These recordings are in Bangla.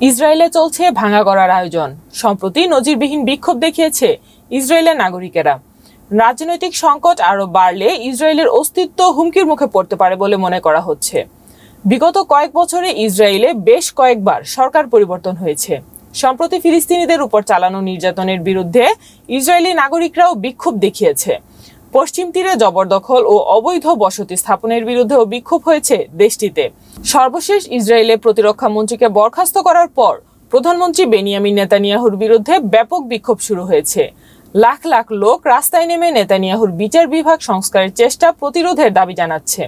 ইসরায়েলে চলছে ভাঙা করার আয়োজন। সম্প্রতি নজিরবিহীন বিক্ষোভ দেখিয়েছে ইসরায়েলের নাগরিকেরা। রাজনৈতিক সংকট আরও বাড়লে ইসরায়েলের অস্তিত্ব হুমকির মুখে পড়তে পারে বলে মনে করা হচ্ছে। বিগত কয়েক বছরে ইসরায়েলে বেশ কয়েকবার সরকার পরিবর্তন হয়েছে। সম্প্রতি ফিলিস্তিনিদের উপর চালানো নির্যাতনের বিরুদ্ধে ইসরায়েলি নাগরিকরাও বিক্ষোভ দেখিয়েছে। পশ্চিম তীরে জবরদখল ও অবৈধ বসতি স্থাপনের বিরুদ্ধেও বিক্ষোভ হয়েছে দেশটিতে। সর্বশেষ ইসরায়েলের প্রতিরক্ষা মন্ত্রীকে বরখাস্ত করার পর প্রধানমন্ত্রী বেনিয়ামিন নেতানিয়াহুর বিরুদ্ধে ব্যাপক বিক্ষোভ শুরু হয়েছে। লাখ লাখ লোক রাস্তায় নেমে নেতানিয়াহুর বিচার বিভাগ সংস্কারের চেষ্টা প্রতিরোধের দাবি জানাচ্ছে।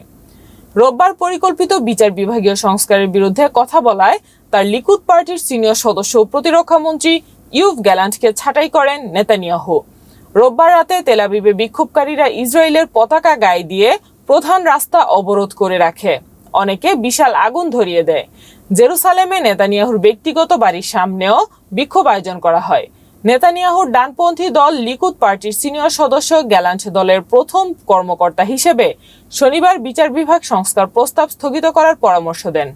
রোববার পরিকল্পিত বিচার বিভাগীয় সংস্কারের বিরুদ্ধে কথা বলায় তার লিকুদ পার্টির সিনিয়র সদস্য প্রতিরক্ষা মন্ত্রী ইউভ গ্যালান্টকে ছাঁটাই করেন নেতানিয়াহু। রোববার রাতে তেলাবিবে বিক্ষোভকারীরা ইসরায়েলের পতাকা গায়ে দিয়ে প্রধান রাস্তা অবরোধ করে রাখে। অনেকে বিশাল আগুন ধরিয়ে দেয়। জেরুসালেমে নেতানিয়াহুর ব্যক্তিগত বাড়ির সামনেও বিক্ষোভ আয়োজন করা হয়। নেতানিয়াহুর ডানপন্থী দল লিকুদ পার্টির সিনিয়র সদস্য গ্যালান্ট দলের প্রথম কর্মকর্তা হিসেবে শনিবার বিচার বিভাগ সংস্কার প্রস্তাব স্থগিত করার পরামর্শ দেন।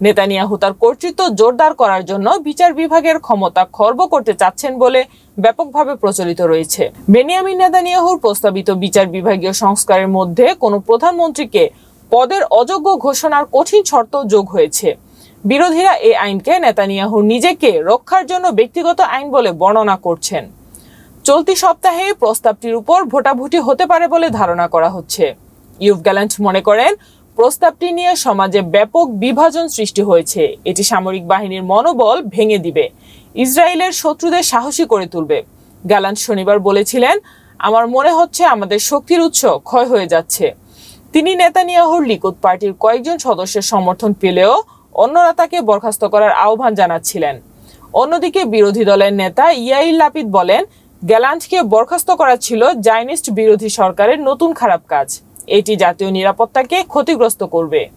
নেতানিয়াহু তার কর্তৃত্ব জোরদার করার জন্য বিচার বিভাগের ক্ষমতা খর্ব করতে চাচ্ছেন বলে ব্যাপকভাবে প্রচলিত রয়েছে। বেনিয়ামিন নেতানিয়াহুর প্রস্তাবিত বিচার বিভাগীয় সংস্কারের মধ্যে কোনো প্রধানমন্ত্রীকে পদের অযোগ্য ঘোষণার কঠিন শর্ত যোগ হয়েছে। বিরোধীরা এই আইনকে নেতানিয়াহু নিজেকে রক্ষার জন্য ব্যক্তিগত আইন বলে বর্ণনা করছেন। চলতি সপ্তাহে প্রস্তাবটির উপর ভোটাভুটি হতে পারে বলে ধারণা করা হচ্ছে। ইউভ গ্যালান্ট মনে করেন প্রস্তাবটি নিয়ে সমাজে ব্যাপক বিভাজন সৃষ্টি হয়েছে। এটি সামরিক বাহিনীর মনোবল ভেঙে দিবে। ইসরায়েলের শত্রুদের সাহসী করে তুলবে। গ্যালান্ট শনিবার বলেছিলেন, আমার মনে হচ্ছে আমাদের শক্তির উৎস ক্ষয় হয়ে যাচ্ছে। তিনি নেতানিয়াহুর লিকুদ পার্টির কয়েকজন সদস্যের সমর্থন পেলেও অন্যরা তাকে বরখাস্ত করার আহ্বান জানাচ্ছিলেন। অন্যদিকে বিরোধী দলের নেতা ইয়াইল লাপিদ বলেন, গ্যালান্টকে বরখাস্ত করা ছিল জাইনিস্ট বিরোধী সরকারের নতুন খারাপ কাজ। এটি জাতীয় নিরাপত্তাকে ক্ষতিগ্রস্ত করবে।